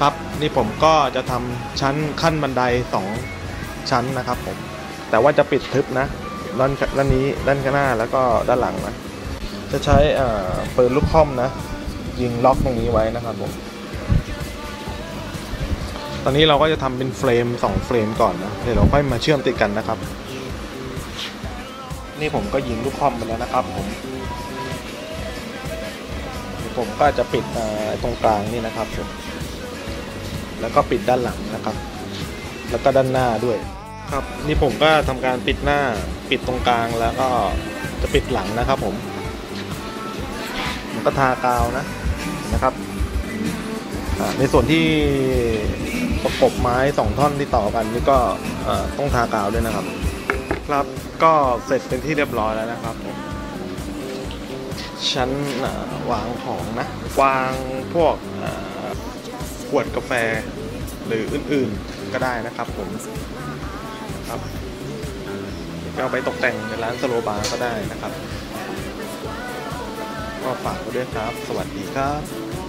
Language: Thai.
ครับนี่ผมก็จะทำชั้นขั้นบันไดสองชั้นนะครับผมแต่ว่าจะปิดทึบนะด้านด้านนี้ด้านข้างหน้าแล้วก็ด้านหลังนะจะใช้ปืนลูกค่อมนะ ยิงล็อกตรงนี้ไว้นะครับผมตอนนี้เราก็จะทำเป็นเฟรมสองเฟรมก่อนนะเดี๋ยวเราค่อยมาเชื่อมติดกันนะครับ นี่ผมก็ยิงลูกค่อมไปแล้วนะครับผมผมก็จะปิดตรงกลางนี่นะครับผม แล้วก็ปิดด้านหลังนะครับ แล้วก็ด้านหน้าด้วย ครับนี่ผมก็ทำการปิดหน้าปิดตรงกลางแล้วก็จะปิดหลังนะครับผมผมก็ทากาวนะนะครับอ่าในส่วนที่ประกบไม้สองท่อนที่ต่อกันนี่ก็เอ่อต้องทากาวด้วยนะครับ ครับก็เสร็จเป็นที่เรียบร้อยแล้วนะครับผมชั้นอ่าวางของนะ วางพวกอ่าข วดกาแฟหรืออื่นๆก็ได้นะครับผมครับเอาไปตกแต่งในร้านสโลบาร์ก็ได้นะครับ ก็ฝากไว้ด้วยครับ สวัสดีครับ